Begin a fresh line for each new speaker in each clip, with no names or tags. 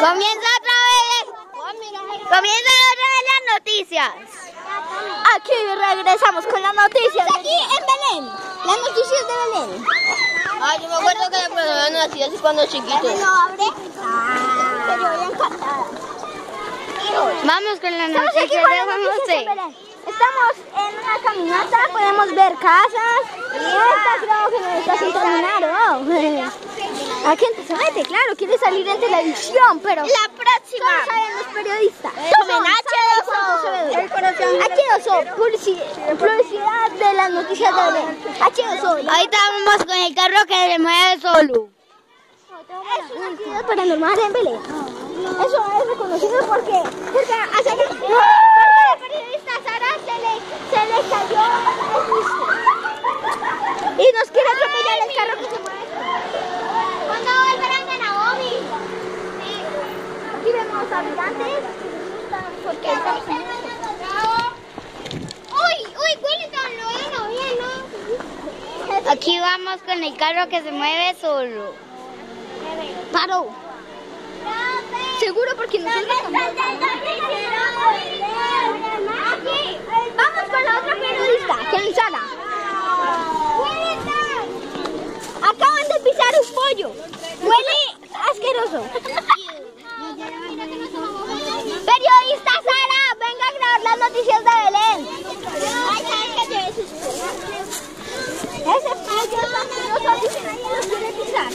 Comienza otra vez. Comienza otra vez las noticias.
Aquí regresamos con las noticias. Aquí en Belén. Las noticias de Belén.
Ay, yo me acuerdo que la persona nació así cuando chiquito.
¿Lo abre? Ah, pero voy encantada.
Vamos con las
Estamos aquí
noticias
con
de
las de. Belén. Estamos en una caminata, podemos ver casas. Y esta creo que no está sin terminar. Oh. La gente se mete, claro, quiere salir en televisión, pero
La próxima.
solo saben los periodistas.
Tomen
H2O. H2O, publici- publicidad de las noticias de Belén. H2O.
Ahorita vamos con el carro que se mueve solo.
Es una actividad paranormal en Belén. Eso es reconocido porque, porque a Sara, porque periodista Sara se le, se le cayó el. Y nos quiere atropellar el carro que se mueve.
¿Cuándo volverán a Naomi?
Aquí
Uy, uy, huele tan bueno, bien, ¿no? Aquí vamos con el carro que se mueve solo.
paró. Seguro porque nosotros también. Vamos con la otra periodista, con Sara. Acaban de pisar un pollo. Huele asqueroso. Periodista Sara, venga a grabar las noticias de Belén. Ese pollo es asqueroso, dicen ahí, los quiere pisar.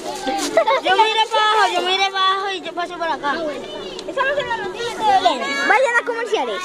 Yo miré para abajo, yo miré para abajo y yo paso por acá.
Estamos en las noticias de. Vayan a comerciales.